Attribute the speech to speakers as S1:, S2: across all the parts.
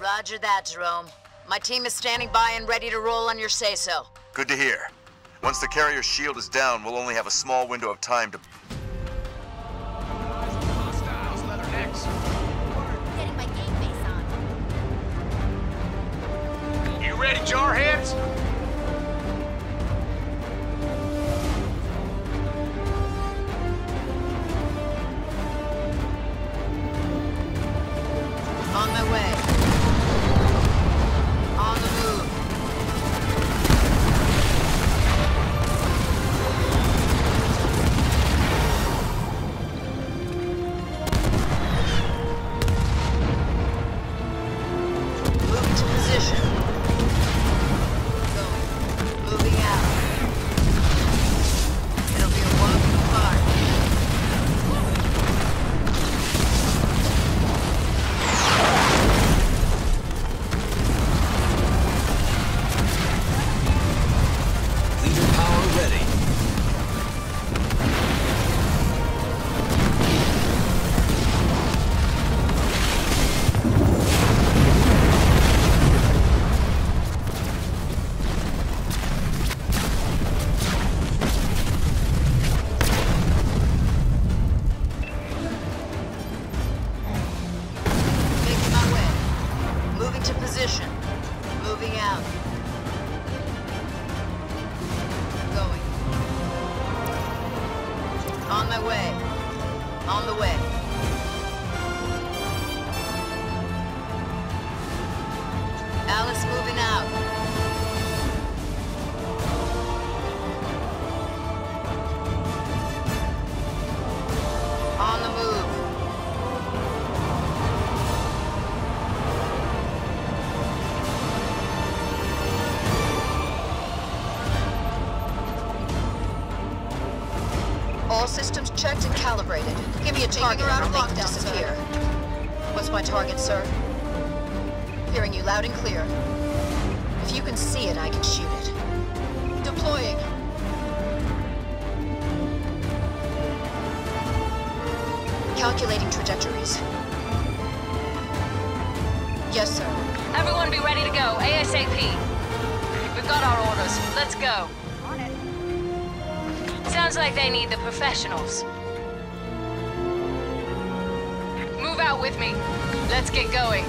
S1: Roger that, Jerome. My team is standing by and ready to roll on your say-so.
S2: Good to hear. Once the carrier shield is down, we'll only have a small window of time to...
S3: ready, Jarheads?
S1: On the way. Checked and calibrated. Give me a target and
S4: of
S1: make them disappear. What's my target, sir? Hearing you loud and clear. If you can see it, I can shoot it. Deploying. Calculating trajectories. Yes, sir.
S5: Everyone be ready to go, ASAP. We've got our orders. Let's go.
S6: On it.
S5: Sounds like they need the professionals. Move out with me. Let's get going.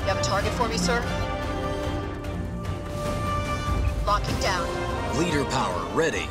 S1: You have a target for me, sir? Locking down.
S7: Leader power ready.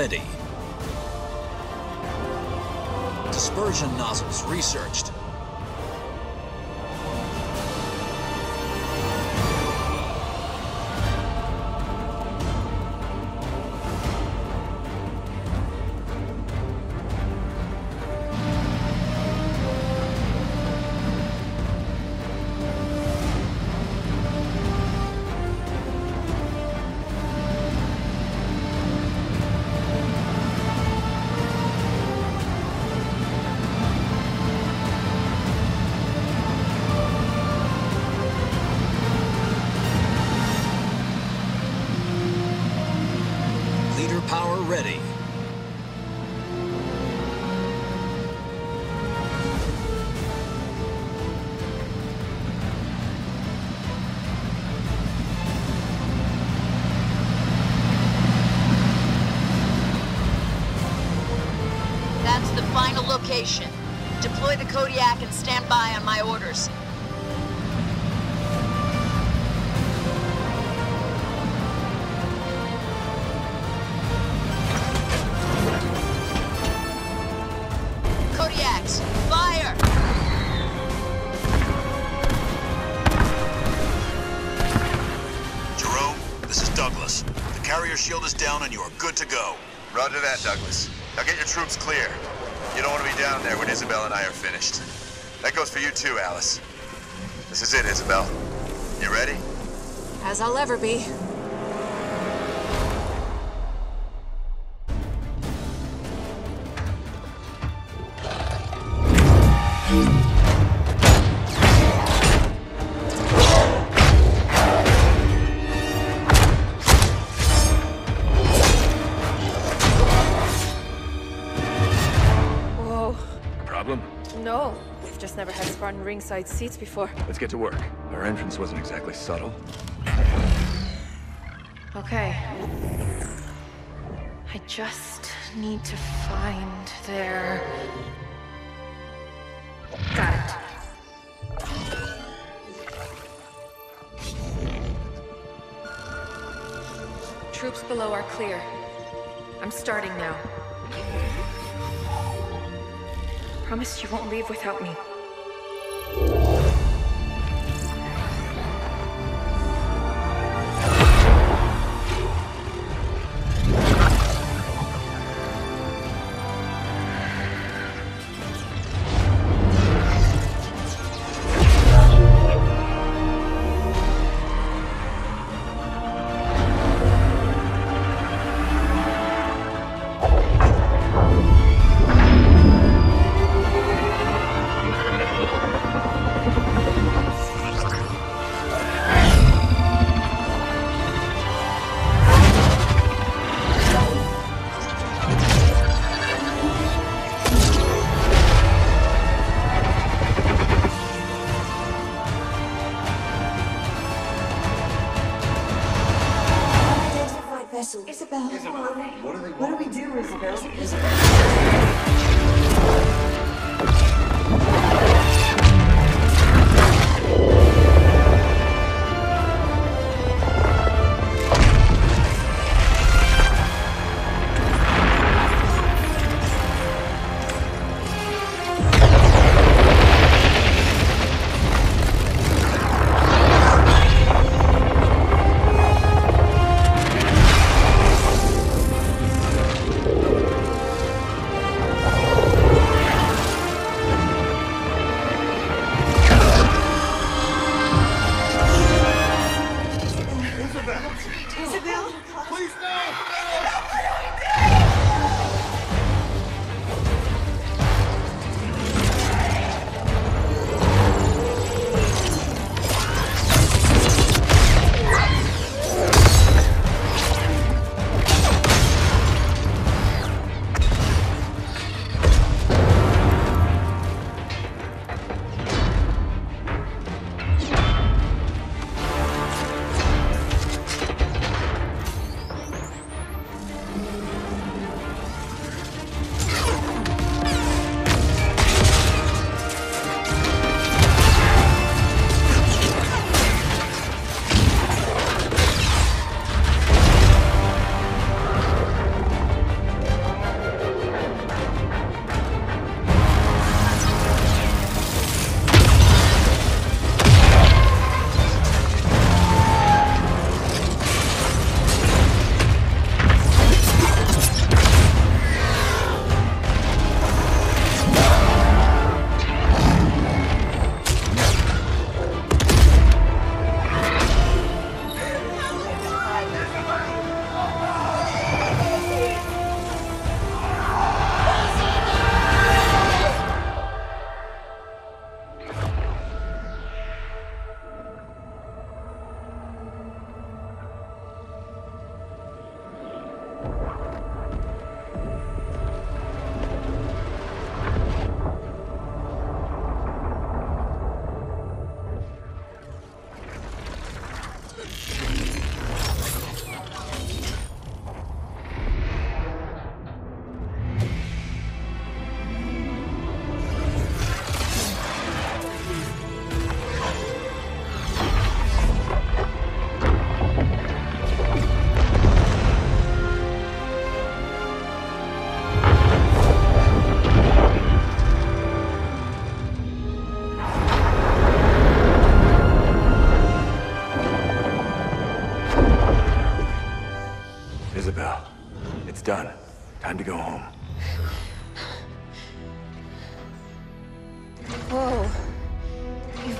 S7: Ready. Dispersion nozzles researched.
S3: Location. Deploy the Kodiak and stand by on my orders. Kodiaks, fire!
S2: Jerome, this is Douglas. The carrier shield is down and you are good to go. Roger that, Douglas. Now get your troops clear. You don't want to be down there when Isabel and I are finished. That goes for you too, Alice. This is it, Isabel. You ready?
S3: As I'll ever be.
S4: Problem?
S5: no. We've just never had Spartan ringside seats before.
S4: Let's get to work. Our entrance wasn't exactly subtle.
S5: Okay. I just need to find their. Got it. Troops below are clear. I'm starting now. Promise you won't leave without me.
S8: Isabel? Isabel?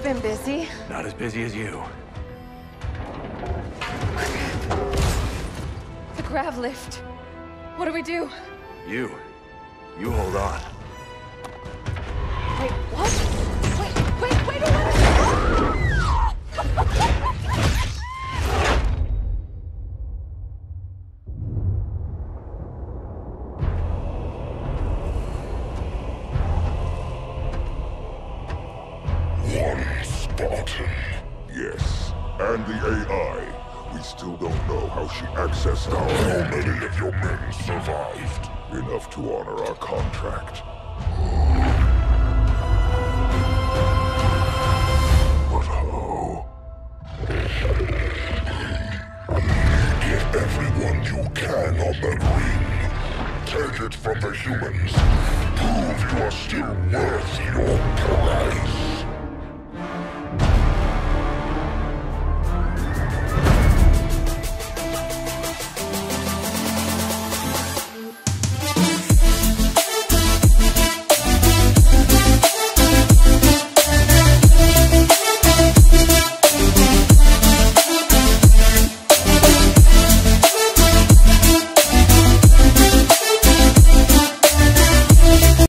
S3: You've been busy?
S4: Not as busy as you.
S3: The grav lift. What do we do?
S4: You. You hold on.
S9: Accessed. How many of your men survived? Enough to honor our contract.